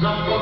Zapomnij